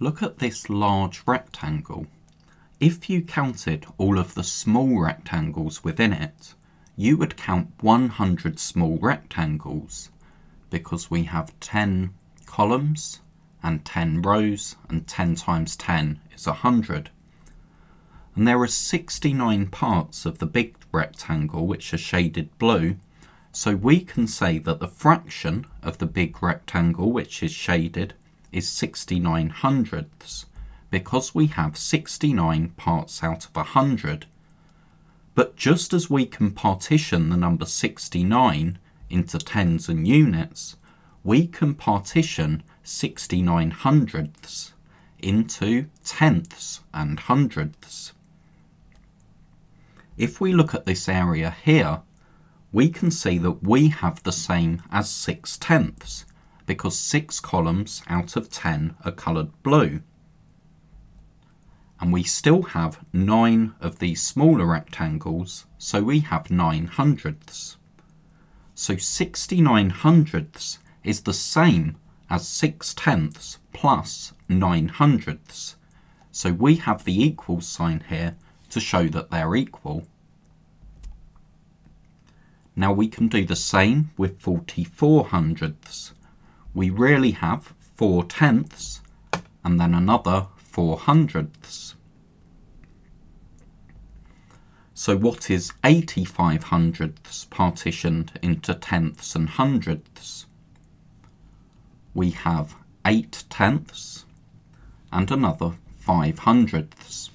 Look at this large rectangle. If you counted all of the small rectangles within it, you would count 100 small rectangles because we have 10 columns and 10 rows and 10 times 10 is 100. And there are 69 parts of the big rectangle which are shaded blue so we can say that the fraction of the big rectangle which is shaded is 69 hundredths because we have 69 parts out of 100. But just as we can partition the number 69 into tens and units, we can partition 69 hundredths into tenths and hundredths. If we look at this area here, we can see that we have the same as 6 tenths because 6 columns out of 10 are coloured blue. And we still have 9 of these smaller rectangles, so we have 9 hundredths. So 69 hundredths is the same as 6 tenths plus 9 hundredths. So we have the equal sign here to show that they're equal. Now we can do the same with 44 hundredths. We really have 4 tenths and then another 4 hundredths. So what is 85 hundredths partitioned into tenths and hundredths? We have 8 tenths and another 5 hundredths.